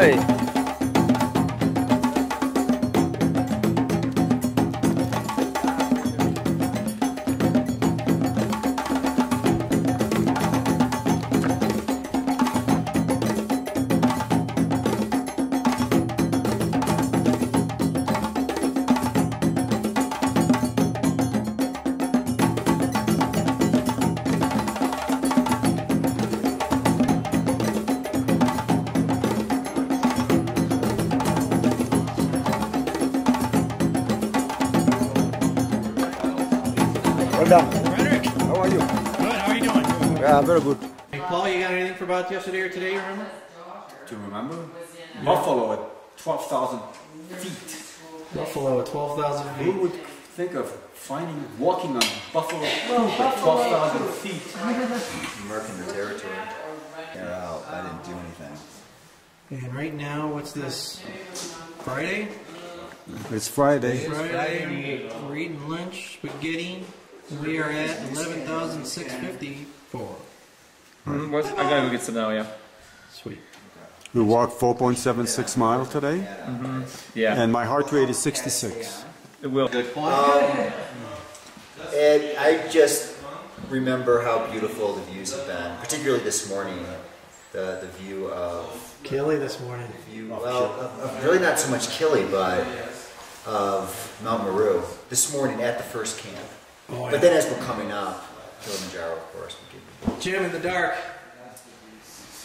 は。Well. Frederick. How are you? Good. How are you doing? Yeah, very good. Hey, Paul, you got anything for about yesterday or today? You remember? Do you remember? Buffalo at 12,000 feet. Buffalo at twelve thousand feet. Who would think of finding, walking on Buffalo at 12,000 feet? Marking the territory. They're out. I didn't do anything. And right now, what's this? Friday. It's Friday. Friday. We're eating lunch, spaghetti. We are at eleven thousand six fifty four. Mm, what? I gotta go get some now, yeah. Sweet. We walked 4.76 miles today, Yeah, and my heart rate is 66. it will. Good point. And I just remember how beautiful the views have been, particularly this morning. The, the view of, Kili this morning. view, well, of, of really not so much Kili, but of Mount Meru this morning at the first camp. Oh, But then as we're coming up, Kilimanjaro, of course, we give Jim in the dark.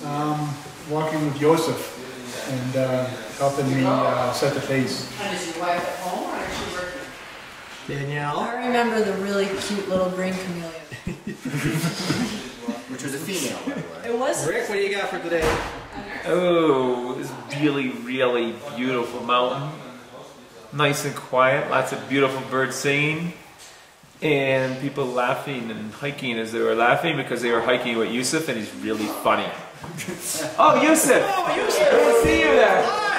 um, walking with Joseph and uh, helping me uh, set the pace. And is your wife at home or is she working? Danielle. I remember the really cute little green chameleon. which was a female, by the way. It was. Rick, what do you got for today? Oh, this really, really beautiful mountain. Nice and quiet, lots of beautiful birds singing, and people laughing and hiking as they were laughing because they were hiking with Yusuf, and he's really funny. oh, Yusuf! Oh, Yusuf! Good to see you there.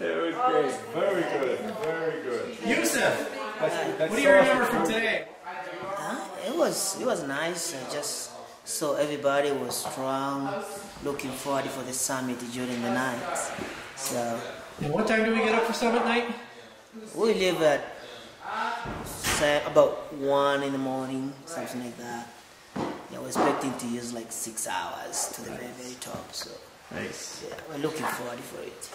It was oh, great. Very good. Very good. Yusuf. That's, that's What do you remember from today? Huh? It was it was nice. I just saw everybody was strong, looking forward for the summit during the night. So And what time do we get up for summit night? We leave at say about one in the morning, something like that. Yeah, we're expecting to use like six hours to the very very top. So Nice. yeah, we're looking forward for it.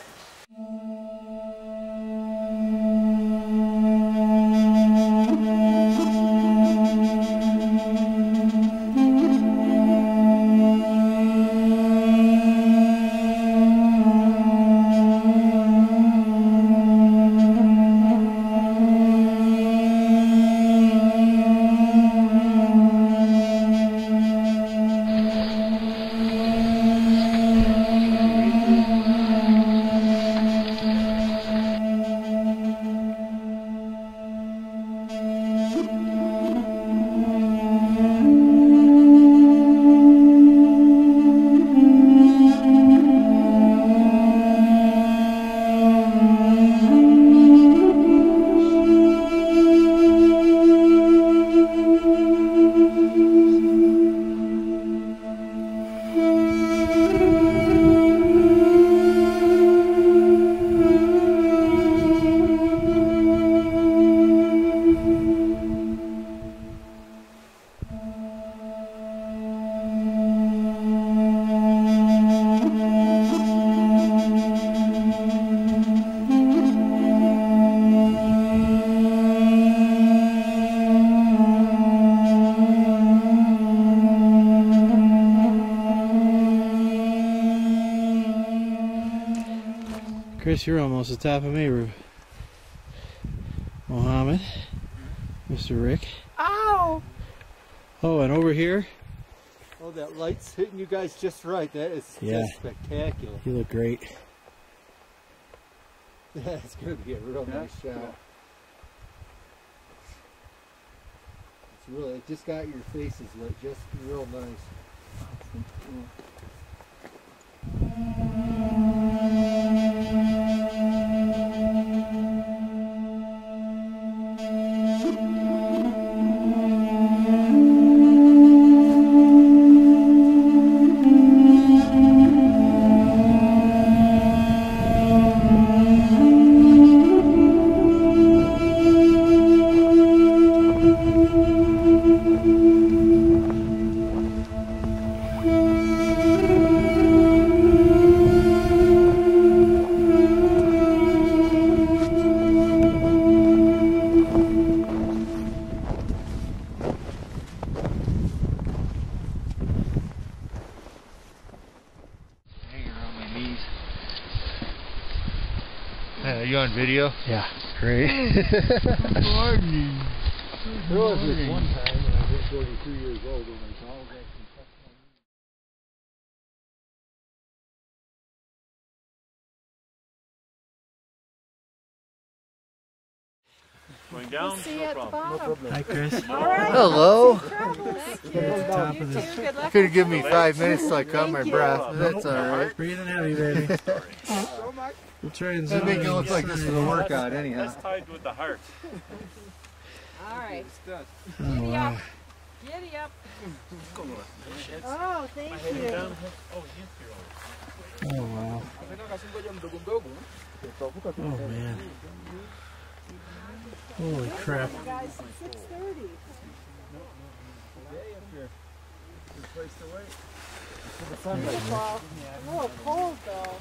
Chris, you're almost at the top of Meru. Mohammed, Mr. Rick. Ow! Oh, and over here, Oh, that light's hitting you guys just right. That is Yeah. just spectacular. you look great. That's going to be a real nice shot. It's really, it just got your faces lit just real nice. Oh, Uh, you on video? Yeah. Great. morning. There was this one time when I was 42 years old when I saw that. Going down? See you at the bottom. Hi, Chris. All right. Hello. Thank the top of You this. too. Good luck. Could have given me five minutes till I caught my breath. That's all right. Breathing heavy, baby. We'll try and That zoom make it look like this is a workout anyhow. That's tied with the heart. All right. Oh, Giddy wow. up. Giddy up. Oh, thank you. Oh, wow. Oh, man. Holy crap. Guys, it's 6:30. Beautiful. A little cold though.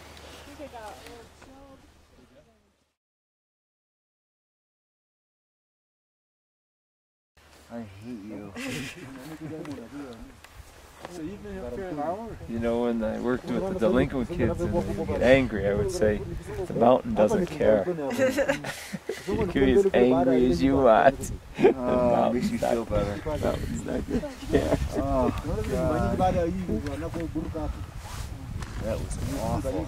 I think I got a little chilled. I hate you. So you've been up here an hour? You know, when I worked with the delinquent kids and they get angry, I would say, the mountain doesn't care. you can be as angry as you want. The Oh, makes you feel better. mountain's not gonna care. Oh, God. That was awful.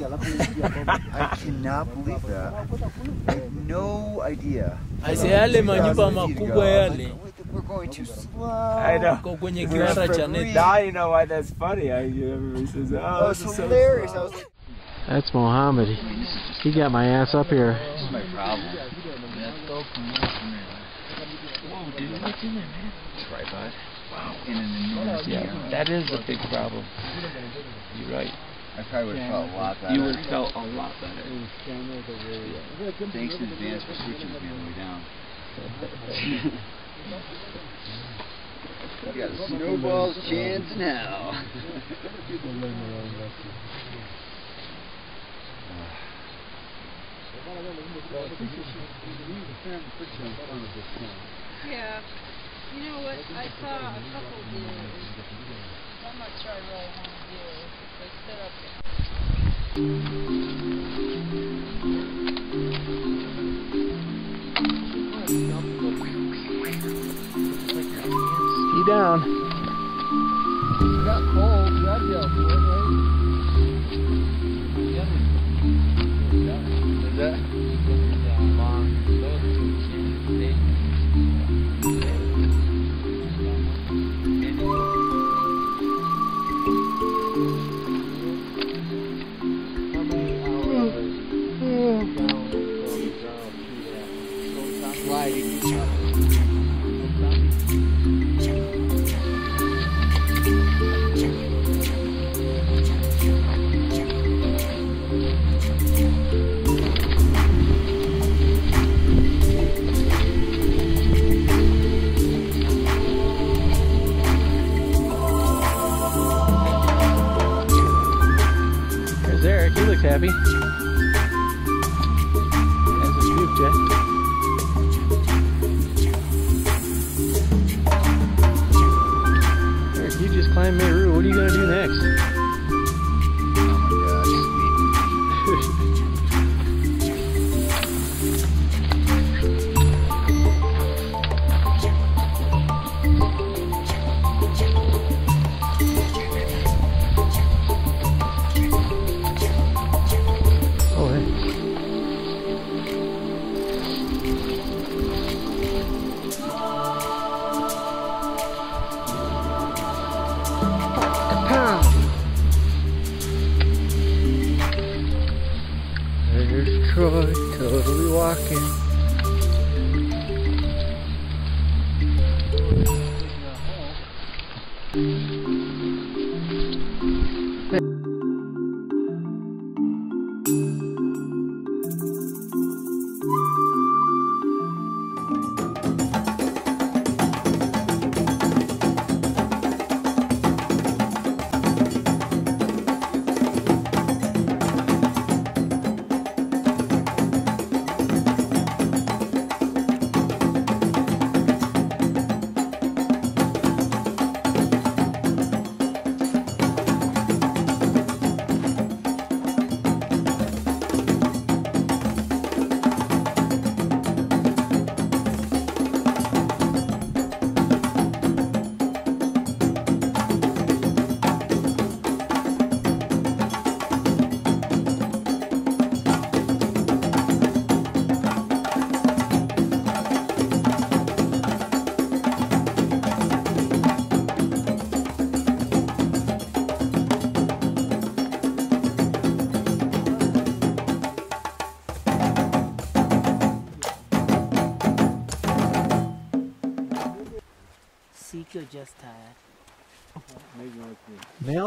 I cannot believe that. I had no idea. Ase yale manyumba makubwa yale We're going too slow. I know. ko kwenye kiwanda cha neti. Now you know why that's funny. I, everybody says, oh, That oh, was this is so hilarious. I slow." like, That's Mohammed. He got my ass up here. this is my problem. Whoa, dude, what's in there, man? Tripod. Wow. In an enormous Yeah, camera. that is a big problem. You're right. I probably would have felt a lot better. You would have felt a lot better. Thanks in advance for switching me on the way down. you got snowball's chance now. Yeah. You know what? I saw a couple deals. I'm not sure I really want to do. They stood up. Down. cold. You just climbed Meru. What are you gonna do next? うん。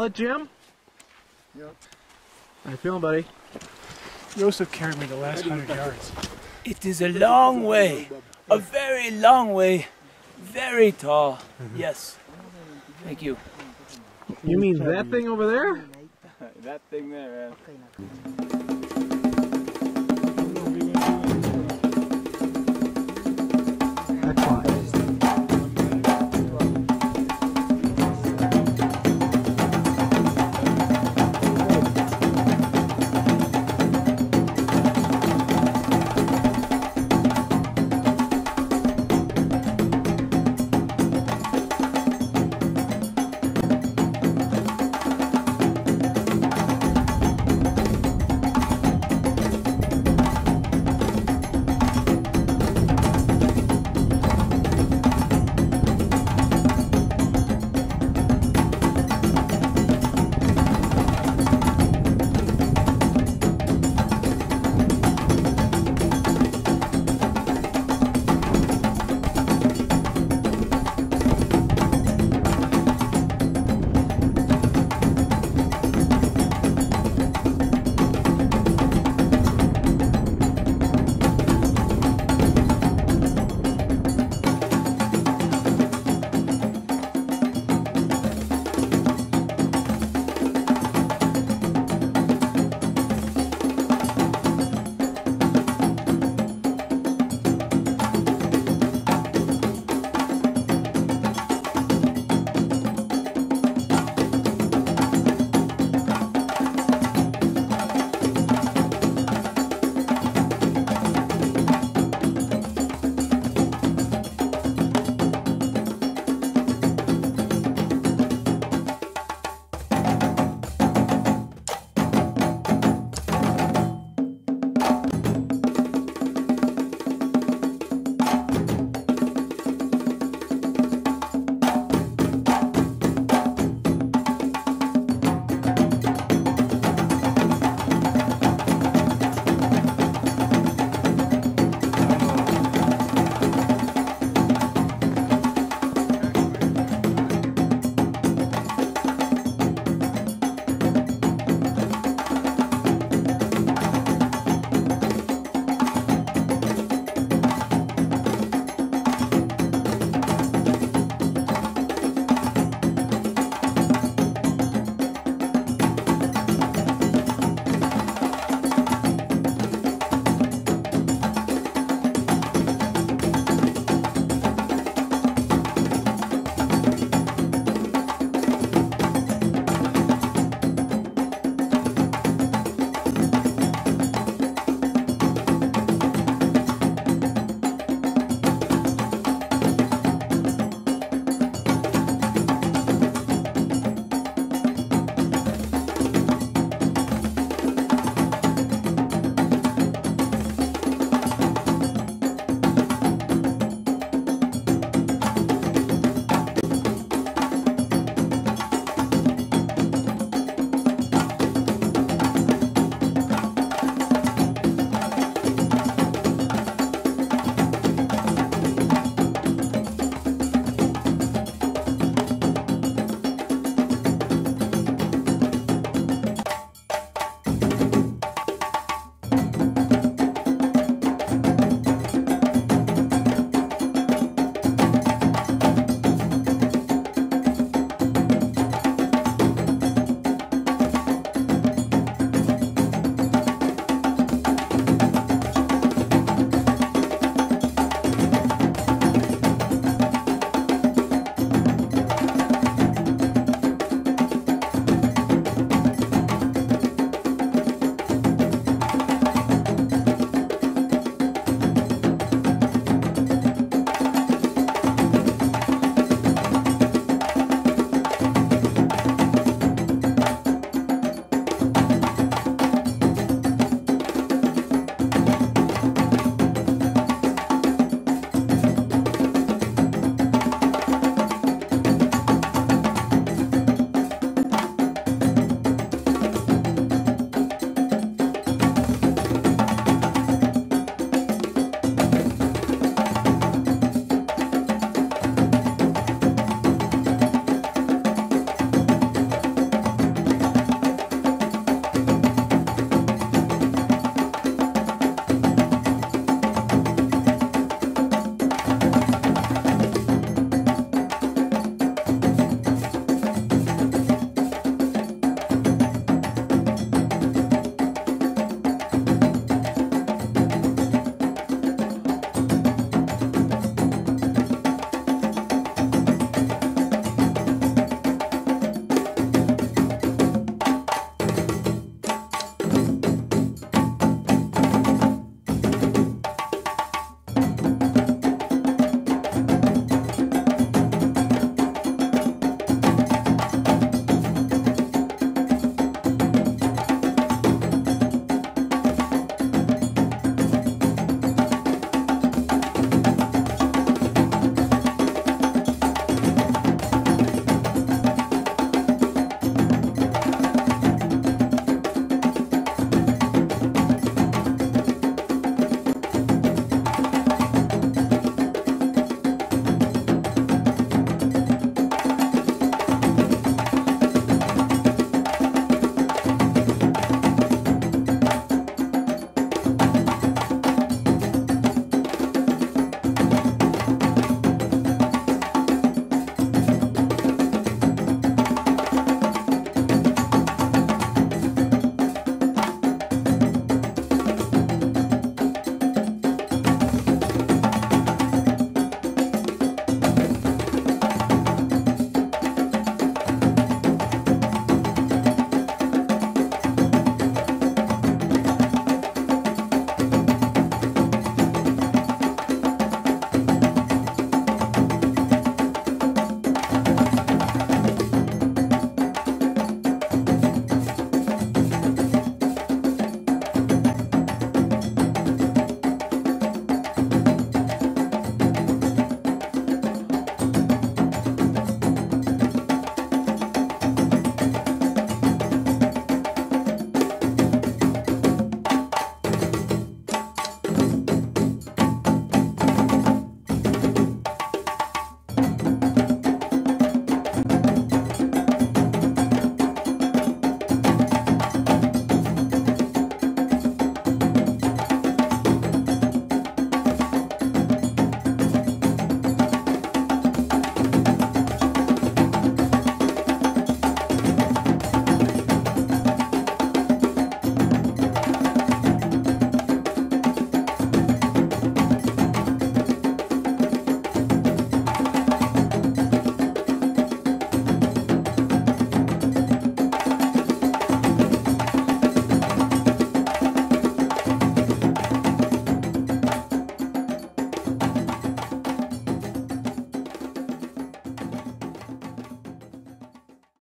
Nail it, Jim? Yep. How you feeling, buddy? Joseph carried me the last hundred yards. It is a long way. A very long way. Very tall. Mm-hmm. Yes. Thank you. You mean that thing over there? that thing there, man.